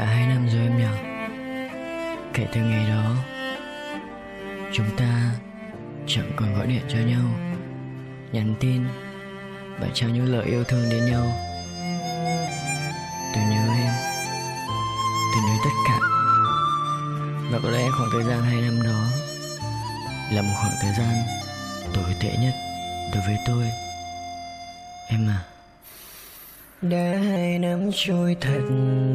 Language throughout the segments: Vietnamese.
đã hai năm rồi em nhỉ? Kể từ ngày đó, Chúng ta chẳng còn gọi điện cho nhau, Nhắn tin Và trao những lời yêu thương đến nhau. Tôi nhớ em, Tôi nhớ tất cả. Và có lẽ khoảng thời gian hai năm đó Là một khoảng thời gian Tồi tệ nhất Đối với tôi. Em à đã hai năm trôi thật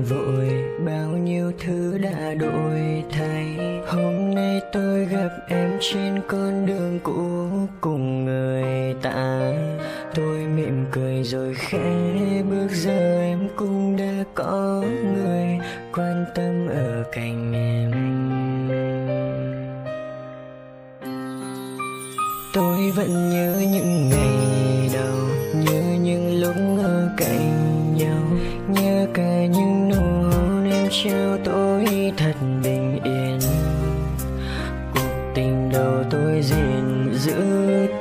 vội, bao nhiêu thứ đã đổi thay. Hôm nay tôi gặp em trên con đường cũ cùng người ta. Tôi mỉm cười rồi khẽ bước giờ em cũng đã có người quan tâm ở cạnh em. Tôi vẫn nhớ những ngày thật bình yên. Cuộc tình đầu tôi gìn giữ,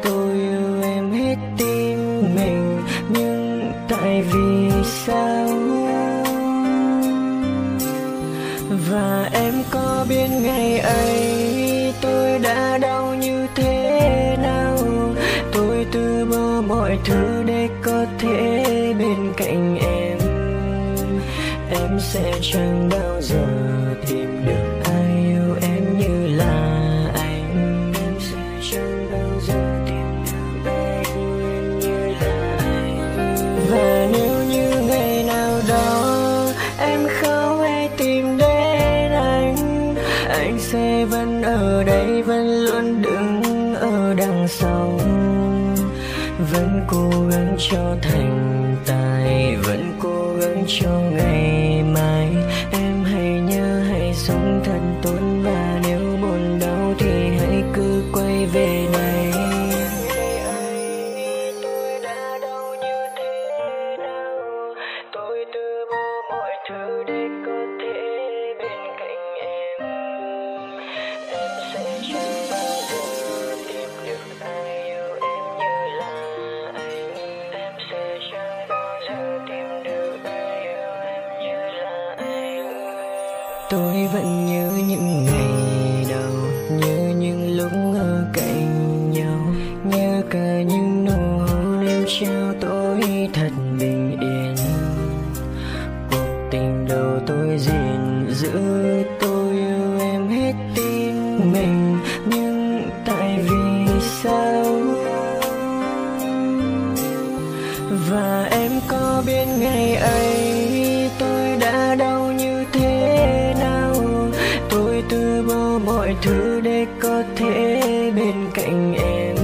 tôi yêu em hết tim mình, nhưng tại vì sao? Và em có biết ngày ấy tôi đã đau như thế nào? Tôi từ bỏ mọi thứ để có thể bên cạnh em. Em sẽ chẳng bao giờ ở đây vẫn luôn đứng ở đằng sau. Vẫn cố gắng cho thành tài, vẫn cố gắng cho ngày tôi vẫn nhớ những ngày đầu, nhớ những lúc ở cạnh nhau, nhớ cả những nụ hôn em trao tôi thật bình yên. Cuộc tình đầu tôi gìn giữ tôi yêu em hết tim mình, nhưng tại vì sao? Và em có biết ngày ấy tôi đã đau mọi thứ để có thể bên cạnh em.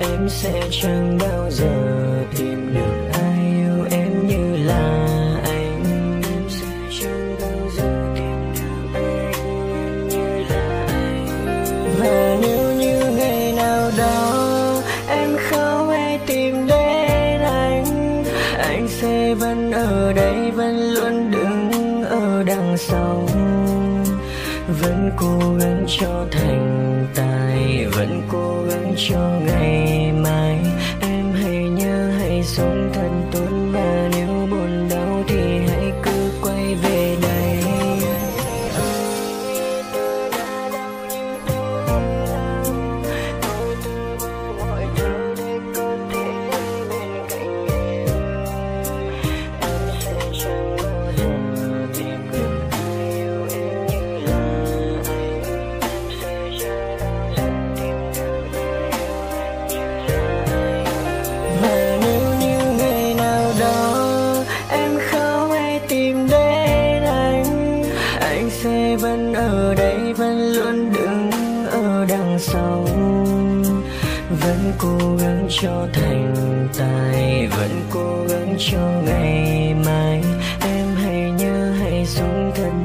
Em sẽ chẳng bao giờ tìm được ai yêu em như là anh. Em sẽ chẳng bao giờ tìm được ai yêu em như là anh. Và nếu như ngày nào đó em không hay tìm đến anh anh sẽ vẫn ở đây, vẫn luôn đứng ở đằng sau vẫn cố gắng cho thành tài vẫn cố gắng cho ngày cố gắng cho thành tài, vẫn cố gắng cho ngày mai. Em hãy nhớ hãy xuống thân